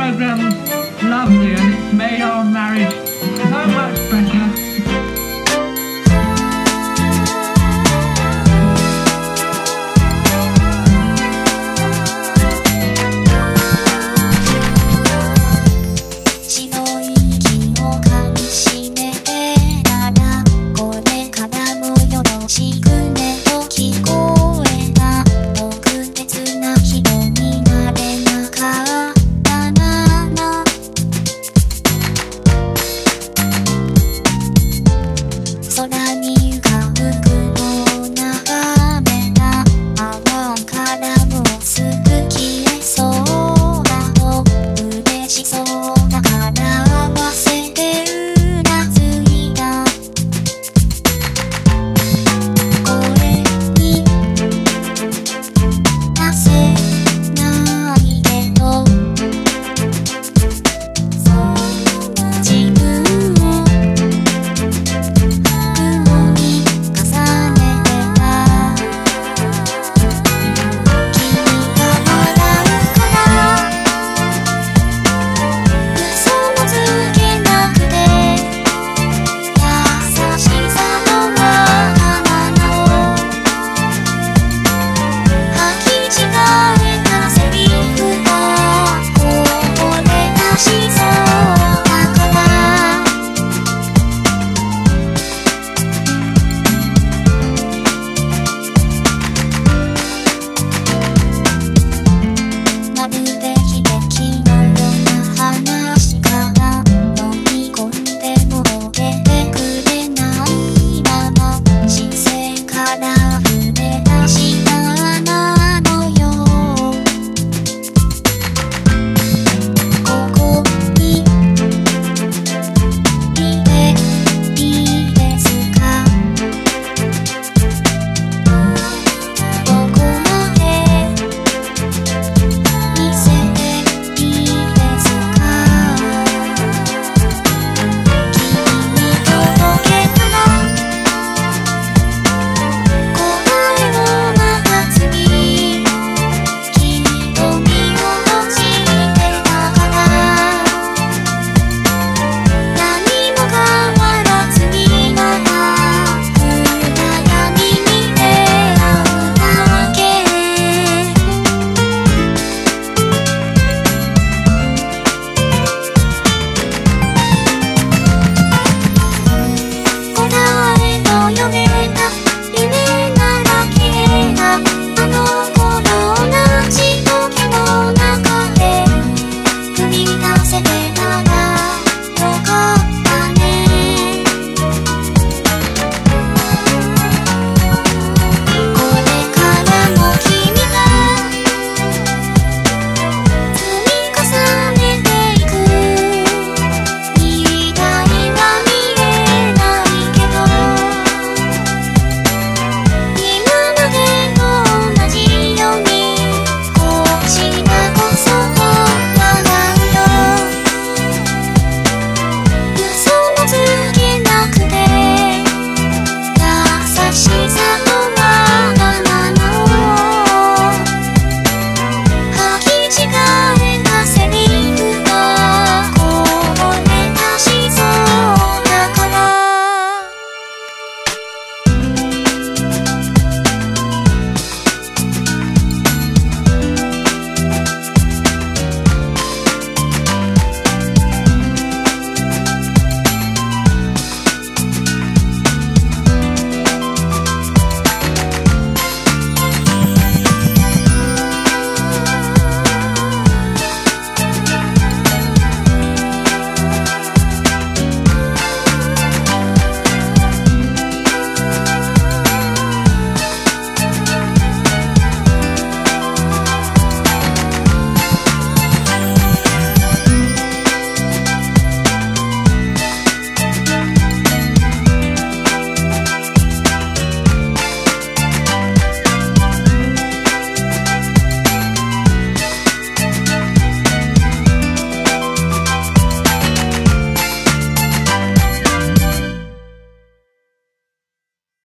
Programs, lovely and it's made our marriage